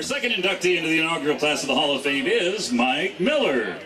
Our second inductee into the inaugural class of the Hall of Fame is Mike Miller.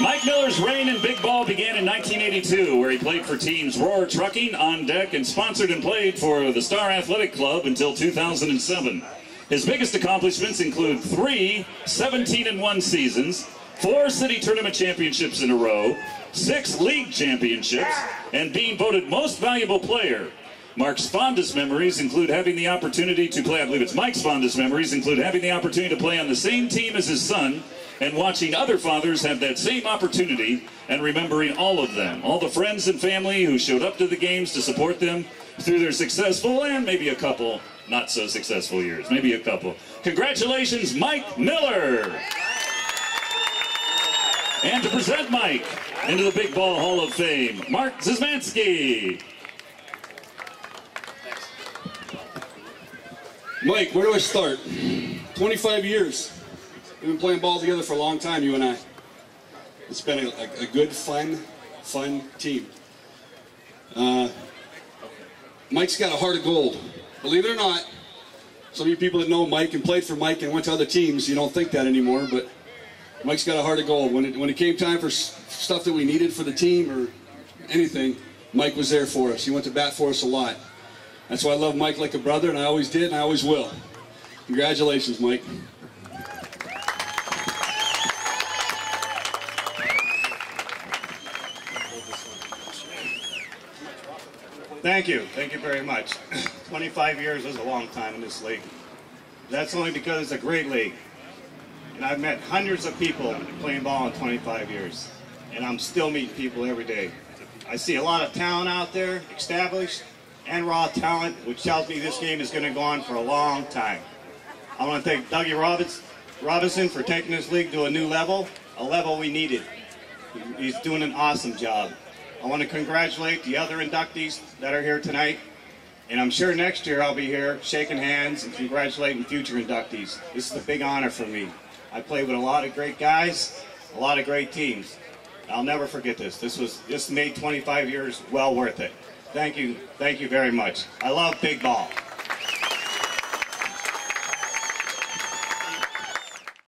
Mike Miller's reign in big ball began in 1982, where he played for teams Roar Trucking, On Deck, and sponsored and played for the Star Athletic Club until 2007. His biggest accomplishments include three 17 and 1 seasons, four city tournament championships in a row, six league championships, and being voted most valuable player. Mark's fondest memories include having the opportunity to play, I believe it's Mike's fondest memories, include having the opportunity to play on the same team as his son and watching other fathers have that same opportunity and remembering all of them, all the friends and family who showed up to the games to support them through their successful and maybe a couple not so successful years, maybe a couple. Congratulations, Mike Miller! And to present Mike into the Big Ball Hall of Fame, Mark Zizmansky. Mike, where do I start? 25 years. We've been playing ball together for a long time, you and I. It's been a, a, good, fun, fun team. Uh, Mike's got a heart of gold. Believe it or not, some of you people that know Mike and played for Mike and went to other teams, you don't think that anymore, but Mike's got a heart of gold. When it, when it came time for stuff that we needed for the team or anything, Mike was there for us. He went to bat for us a lot. That's why I love Mike like a brother, and I always did, and I always will. Congratulations, Mike. Thank you. Thank you very much. 25 years is a long time in this league. That's only because it's a great league. And I've met hundreds of people playing ball in 25 years. And I'm still meeting people every day. I see a lot of talent out there, established and raw talent, which tells me this game is going to go on for a long time. I want to thank Dougie Robinson for taking this league to a new level, a level we needed. He's doing an awesome job. I want to congratulate the other inductees that are here tonight. And I'm sure next year I'll be here shaking hands and congratulating future inductees. This is a big honor for me. I played with a lot of great guys, a lot of great teams. I'll never forget this. This was this made 25 years well worth it. Thank you. Thank you very much. I love big ball.